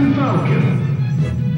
Falcon.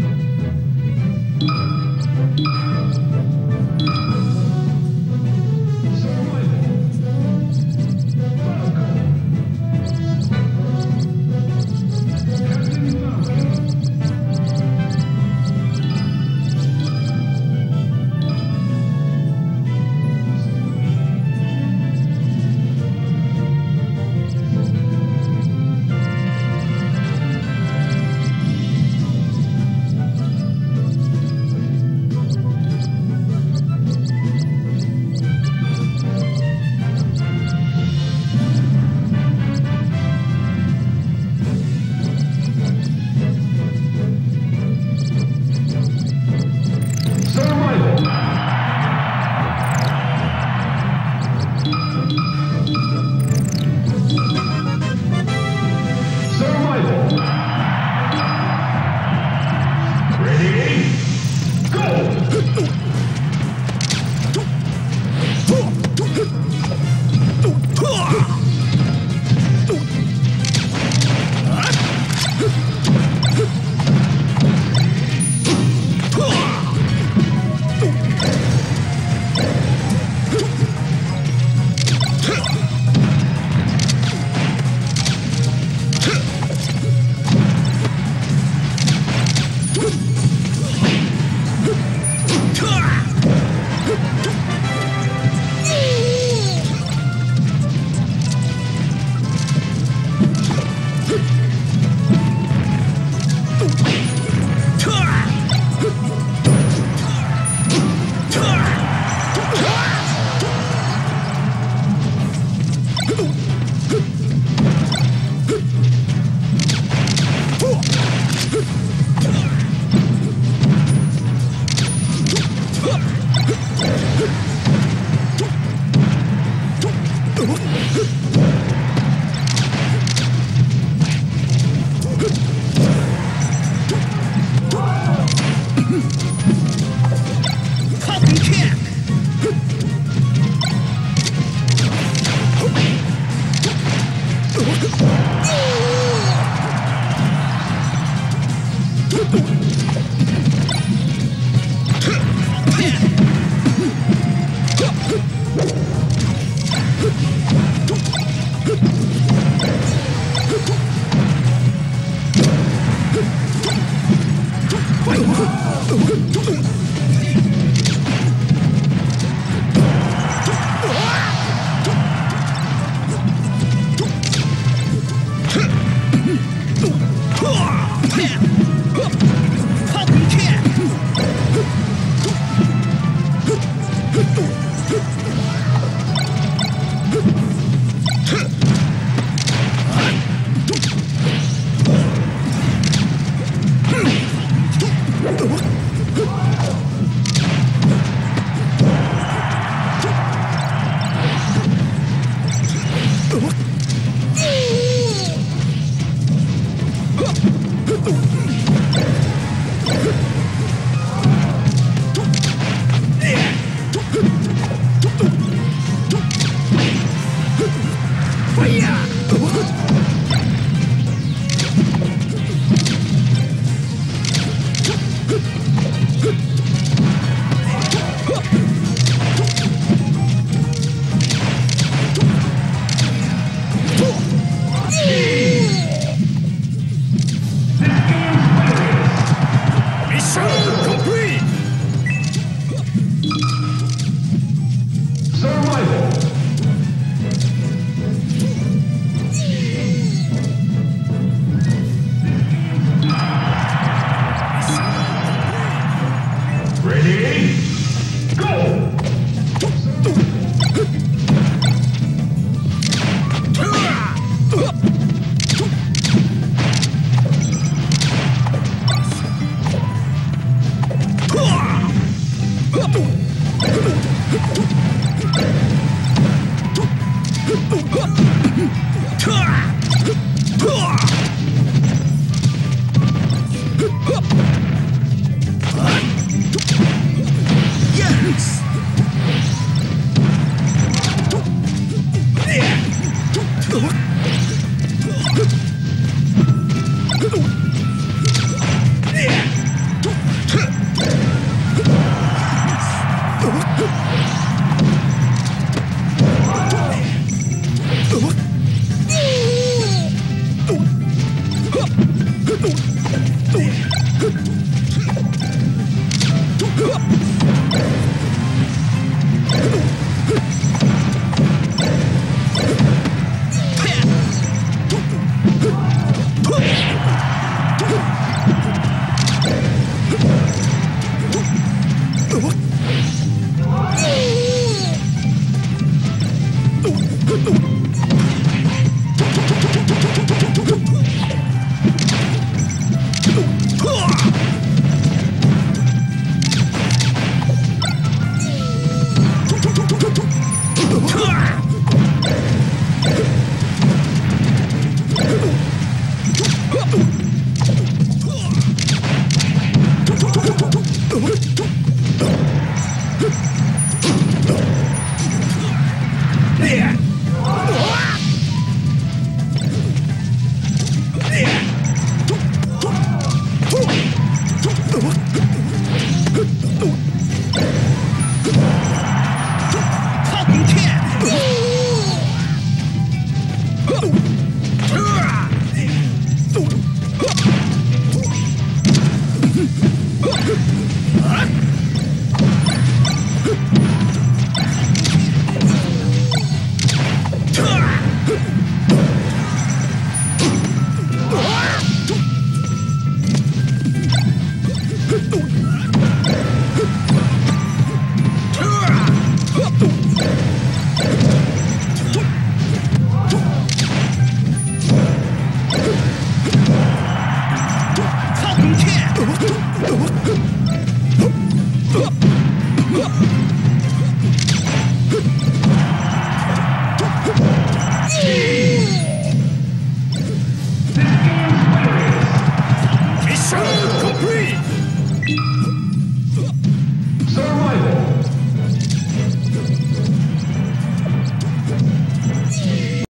Ooh.